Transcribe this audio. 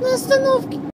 На остановке.